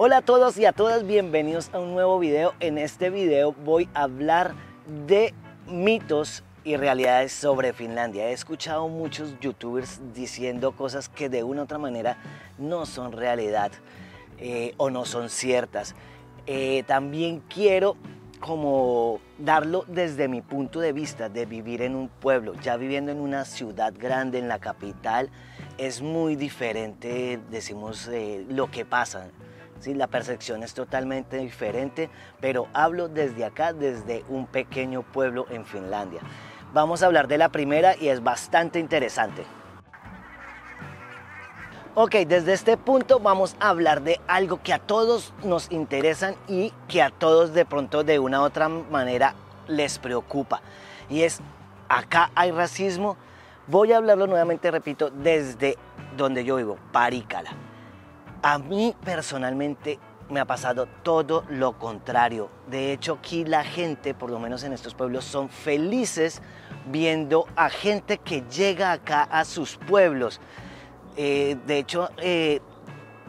Hola a todos y a todas, bienvenidos a un nuevo video. En este video voy a hablar de mitos y realidades sobre Finlandia. He escuchado muchos youtubers diciendo cosas que de una u otra manera no son realidad eh, o no son ciertas. Eh, también quiero como darlo desde mi punto de vista de vivir en un pueblo, ya viviendo en una ciudad grande, en la capital, es muy diferente, decimos, eh, lo que pasa. ¿Sí? La percepción es totalmente diferente, pero hablo desde acá, desde un pequeño pueblo en Finlandia. Vamos a hablar de la primera y es bastante interesante. Ok, desde este punto vamos a hablar de algo que a todos nos interesan y que a todos de pronto de una u otra manera les preocupa. Y es, acá hay racismo. Voy a hablarlo nuevamente, repito, desde donde yo vivo, Parícala. A mí personalmente me ha pasado todo lo contrario. De hecho, aquí la gente, por lo menos en estos pueblos, son felices viendo a gente que llega acá a sus pueblos. Eh, de hecho, eh,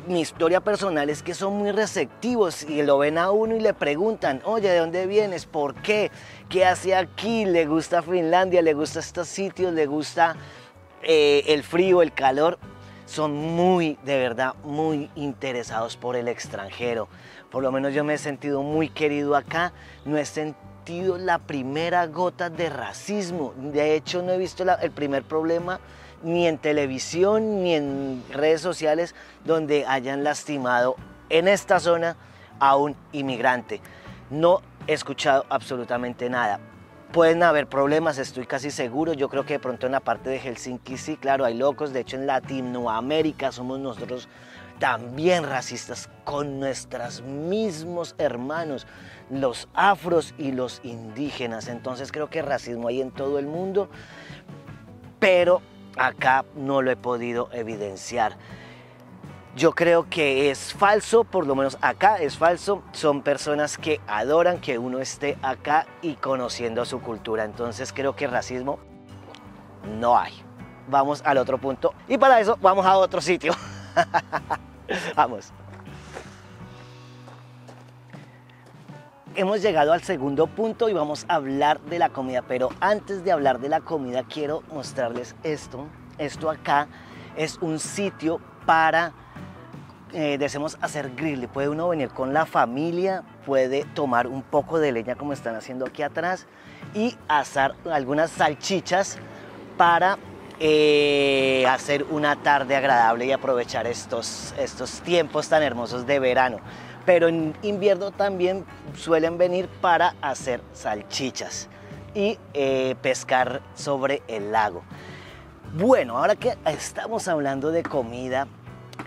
mi historia personal es que son muy receptivos y lo ven a uno y le preguntan, oye, ¿de dónde vienes? ¿Por qué? ¿Qué hace aquí? ¿Le gusta Finlandia? ¿Le gusta estos sitios? ¿Le gusta eh, el frío, el calor? Son muy, de verdad, muy interesados por el extranjero. Por lo menos yo me he sentido muy querido acá, no he sentido la primera gota de racismo. De hecho, no he visto el primer problema ni en televisión ni en redes sociales donde hayan lastimado en esta zona a un inmigrante. No he escuchado absolutamente nada. Pueden haber problemas, estoy casi seguro. Yo creo que de pronto en la parte de Helsinki sí, claro, hay locos. De hecho, en Latinoamérica somos nosotros también racistas con nuestros mismos hermanos, los afros y los indígenas. Entonces creo que racismo hay en todo el mundo, pero acá no lo he podido evidenciar. Yo creo que es falso, por lo menos acá es falso. Son personas que adoran que uno esté acá y conociendo su cultura. Entonces creo que racismo no hay. Vamos al otro punto y para eso vamos a otro sitio. vamos. Hemos llegado al segundo punto y vamos a hablar de la comida, pero antes de hablar de la comida quiero mostrarles esto. Esto acá es un sitio para eh, deseamos hacer grill. Puede uno venir con la familia, puede tomar un poco de leña como están haciendo aquí atrás y asar algunas salchichas para eh, hacer una tarde agradable y aprovechar estos, estos tiempos tan hermosos de verano. Pero en invierno también suelen venir para hacer salchichas y eh, pescar sobre el lago. Bueno, ahora que estamos hablando de comida,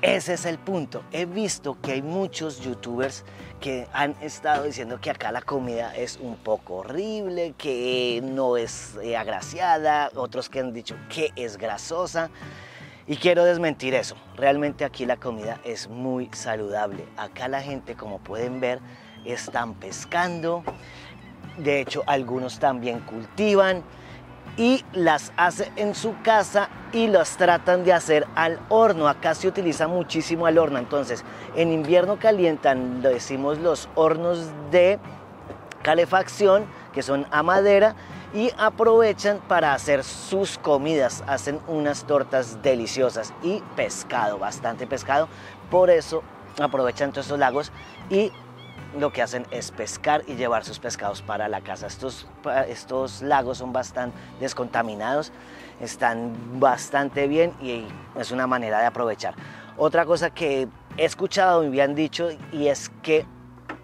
ese es el punto. He visto que hay muchos youtubers que han estado diciendo que acá la comida es un poco horrible, que no es eh, agraciada, otros que han dicho que es grasosa. Y quiero desmentir eso. Realmente aquí la comida es muy saludable. Acá la gente, como pueden ver, están pescando. De hecho, algunos también cultivan y las hace en su casa y las tratan de hacer al horno. Acá se utiliza muchísimo al horno. Entonces, en invierno calientan, decimos, los hornos de calefacción, que son a madera, y aprovechan para hacer sus comidas. Hacen unas tortas deliciosas y pescado, bastante pescado. Por eso aprovechan todos esos lagos y lo que hacen es pescar y llevar sus pescados para la casa. Estos, estos lagos son bastante descontaminados, están bastante bien y es una manera de aprovechar. Otra cosa que he escuchado y me han dicho y es que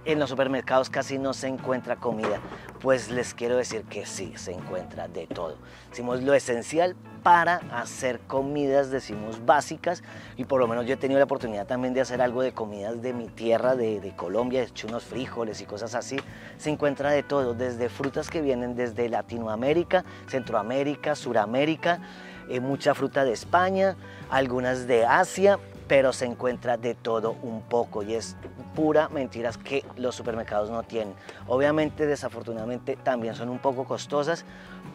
en los supermercados casi no se encuentra comida. Pues les quiero decir que sí, se encuentra de todo. Decimos lo esencial para hacer comidas, decimos básicas, y por lo menos yo he tenido la oportunidad también de hacer algo de comidas de mi tierra, de, Colombia, he hecho unos frijoles y cosas así. Se encuentra de todo, desde frutas que vienen desde Latinoamérica, Centroamérica, Suramérica, eh, mucha fruta de España, algunas de Asia, pero se encuentra de todo un poco y es pura mentiras que los supermercados no tienen. Obviamente, desafortunadamente, también son un poco costosas,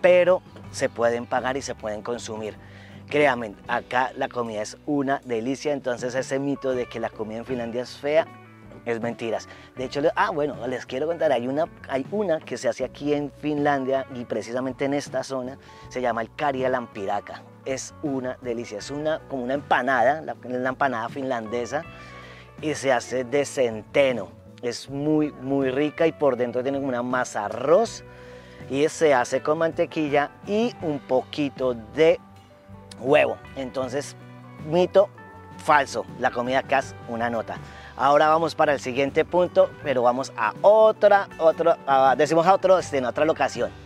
pero se pueden pagar y se pueden consumir. Créanme, acá la comida es una delicia, entonces ese mito de que la comida en Finlandia es fea, es mentiras. De hecho, ah, bueno, les quiero contar, hay una, hay una que se hace aquí en Finlandia y precisamente en esta zona se llama el Karia Lampiraka. Es una delicia, es una, como una empanada, la, la empanada finlandesa y se hace de centeno. Es muy, muy rica y por dentro tiene una masa arroz y se hace con mantequilla y un poquito de huevo. Entonces, mito falso, la comida es una nota. Ahora vamos para el siguiente punto, pero vamos a otra, otro, decimos a otro, en otra locación.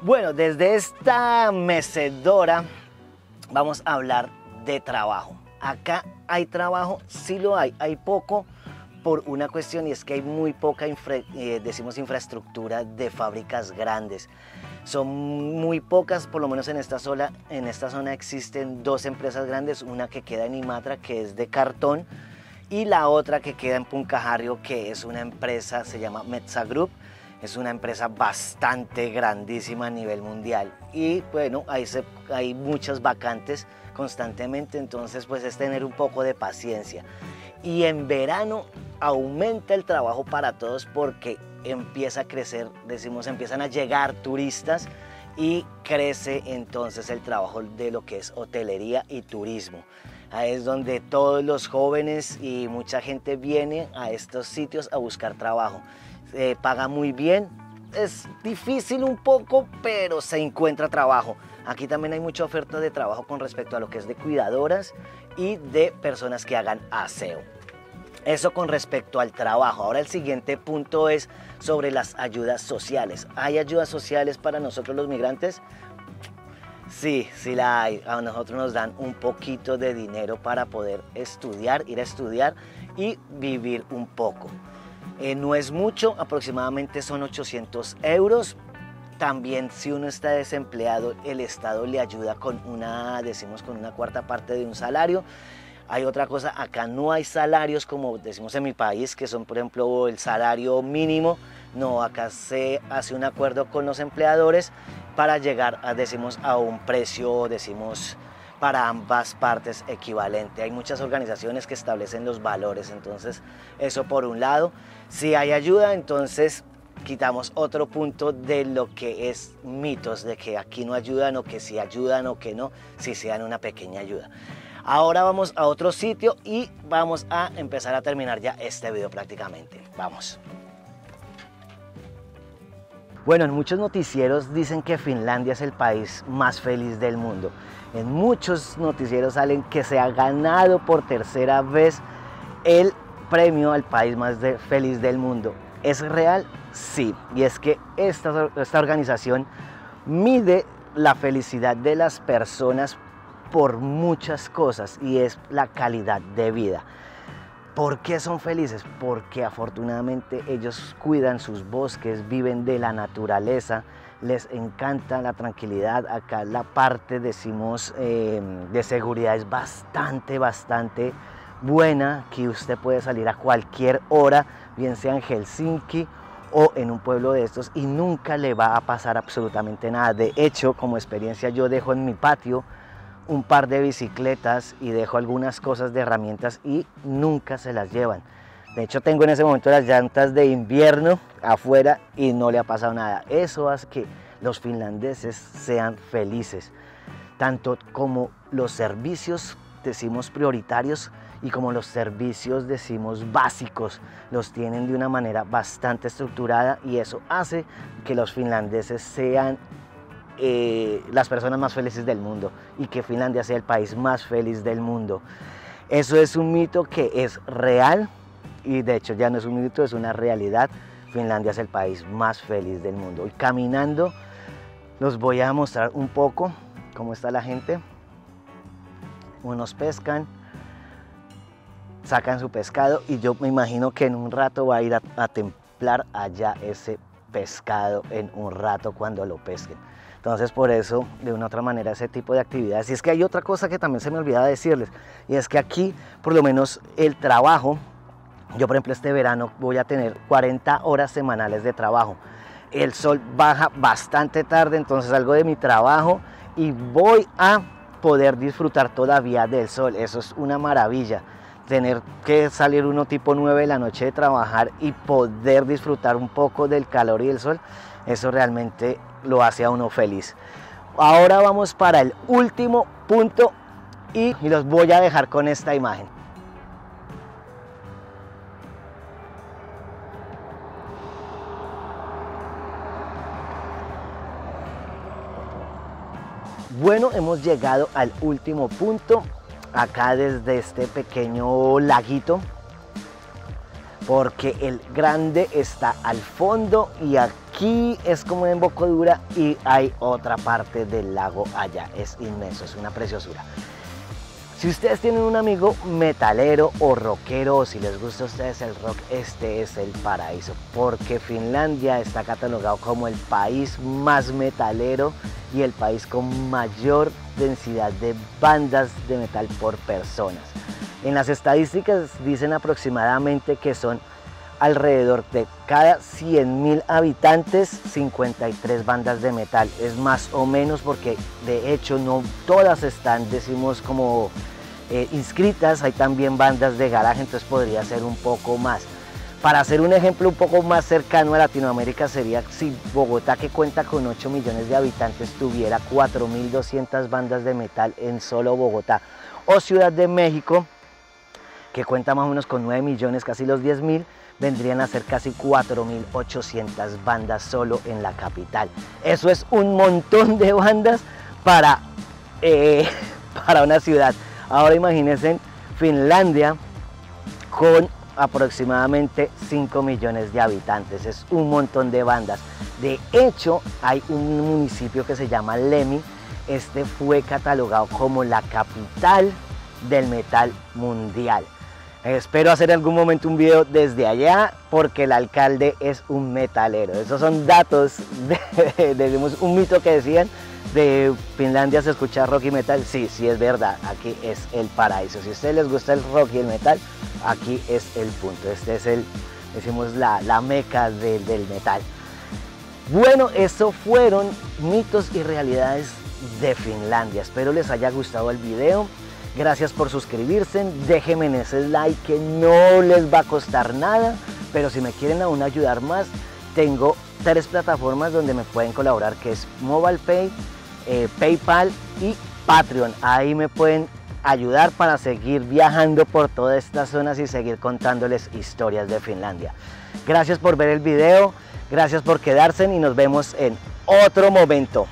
Bueno, desde esta mecedora vamos a hablar de trabajo. Acá hay trabajo, sí lo hay, hay poco, por una cuestión y es que hay muy poca, eh, decimos, infraestructura de fábricas grandes. Son muy pocas, por lo menos en esta, zona, en esta zona existen dos empresas grandes, una que queda en Imatra, que es de cartón, y la otra que queda en Puncajarrio, que es una empresa, se llama Metza Group, es una empresa bastante grandísima a nivel mundial. Y bueno, hay, hay muchas vacantes constantemente, entonces pues es tener un poco de paciencia. Y en verano aumenta el trabajo para todos porque empieza a crecer, decimos, empiezan a llegar turistas y crece entonces el trabajo de lo que es hotelería y turismo. Ahí es donde todos los jóvenes y mucha gente viene a estos sitios a buscar trabajo. Se paga muy bien, es difícil un poco, pero se encuentra trabajo. Aquí también hay mucha oferta de trabajo con respecto a lo que es de cuidadoras y de personas que hagan aseo. Eso con respecto al trabajo. Ahora el siguiente punto es sobre las ayudas sociales. ¿Hay ayudas sociales para nosotros los migrantes? Sí, sí la hay. A nosotros nos dan un poquito de dinero para poder estudiar, ir a estudiar y vivir un poco. Eh, no es mucho, aproximadamente son 800 euros. También si uno está desempleado, el Estado le ayuda con una, decimos, con una cuarta parte de un salario. Hay otra cosa, acá no hay salarios como decimos en mi país, que son por ejemplo el salario mínimo. No, acá se hace un acuerdo con los empleadores para llegar a, decimos, a un precio, decimos, para ambas partes equivalente. Hay muchas organizaciones que establecen los valores, entonces eso por un lado. Si hay ayuda, entonces quitamos otro punto de lo que es mitos, de que aquí no ayudan o que si ayudan o que no, si se dan una pequeña ayuda. Ahora vamos a otro sitio y vamos a empezar a terminar ya este video prácticamente. Vamos. Bueno, en muchos noticieros dicen que Finlandia es el país más feliz del mundo. En muchos noticieros salen que se ha ganado por tercera vez el premio al país más feliz del mundo. ¿Es real? Sí. Y es que esta, esta organización mide la felicidad de las personas por muchas cosas y es la calidad de vida. ¿Por qué son felices? Porque afortunadamente ellos cuidan sus bosques, viven de la naturaleza, les encanta la tranquilidad. Acá la parte, decimos, em, de seguridad es bastante, bastante buena, que usted puede salir a cualquier hora, bien sea en Helsinki o en un pueblo de estos y nunca le va a pasar absolutamente nada. De hecho, como experiencia yo dejo en mi patio un par de bicicletas y dejo algunas cosas de herramientas y nunca se las llevan. De hecho, tengo en ese momento las llantas de invierno afuera y no le ha pasado nada. Eso hace que los finlandeses sean felices, tanto como los servicios decimos prioritarios y como los servicios decimos básicos los tienen de una manera bastante estructurada y eso hace que los finlandeses sean eh, las personas más felices del mundo y que Finlandia sea el país más feliz del mundo. Eso es un mito que es real y de hecho ya no es un mito, es una realidad. Finlandia es el país más feliz del mundo. Y caminando los voy a mostrar un poco cómo está la gente. Unos pescan, sacan su pescado y yo me imagino que en un rato va a ir a, a templar allá ese pescado en un rato cuando lo pesquen. Entonces por eso, de una u otra manera, ese tipo de actividades. Y es que hay otra cosa que también se me olvidaba decirles, y es que aquí, por lo menos, el trabajo, yo por ejemplo este verano voy a tener 40 horas semanales de trabajo. el sol baja bastante tarde, entonces salgo de mi trabajo y voy a poder disfrutar todavía del sol. Eso es una maravilla. Tener que salir uno tipo 9 de la noche de trabajar y poder disfrutar un poco del calor y del sol, eso realmente lo hace a uno feliz. Ahora vamos para el último punto y, los voy a dejar con esta imagen. Bueno, hemos llegado al último punto, acá desde este pequeño laguito, porque el grande está al fondo y aquí es como una embocadura y hay otra parte del lago allá, es inmenso, es una preciosura. Si ustedes tienen un amigo metalero o rockero o si les gusta a ustedes el rock, este es el paraíso porque Finlandia está catalogado como el país más metalero y el país con mayor densidad de bandas de metal por personas. En las estadísticas dicen aproximadamente que son alrededor de cada 100.000 habitantes 53 bandas de metal. Es más o menos porque de hecho no todas están, decimos como eh, inscritas, hay también bandas de garaje, entonces podría ser un poco más. Para hacer un ejemplo un poco más cercano a Latinoamérica sería si Bogotá, que cuenta con 8 millones de habitantes, tuviera 4.200 bandas de metal en solo Bogotá. O Ciudad de México, que cuenta más o menos con 9 millones, casi los 10 mil, vendrían a ser casi 4.800 bandas solo en la capital. Eso es un montón de bandas para, eh, para una ciudad. Ahora imagínense Finlandia con aproximadamente 5 millones de habitantes. Es un montón de bandas. De hecho, hay un municipio que se llama Lemi. Este fue catalogado como la capital del metal mundial. Espero hacer en algún momento un video desde allá porque el alcalde es un metalero. Esos son datos de, un mito que decían de Finlandia se escucha rock y metal. Sí, sí es verdad, aquí es el paraíso. Si a ustedes les gusta el rock y el metal, aquí es el punto. Este es el, decimos, la, la meca del metal. Bueno, eso fueron mitos y realidades de Finlandia. Espero les haya gustado el video. Gracias por suscribirse, déjenme ese like que no les va a costar nada, pero si me quieren aún ayudar más, tengo tres plataformas donde me pueden colaborar, que es MobilePay, eh, PayPal y Patreon. Ahí me pueden ayudar para seguir viajando por todas estas zonas y seguir contándoles historias de Finlandia. Gracias por ver el video, gracias por quedarse y nos vemos en otro momento.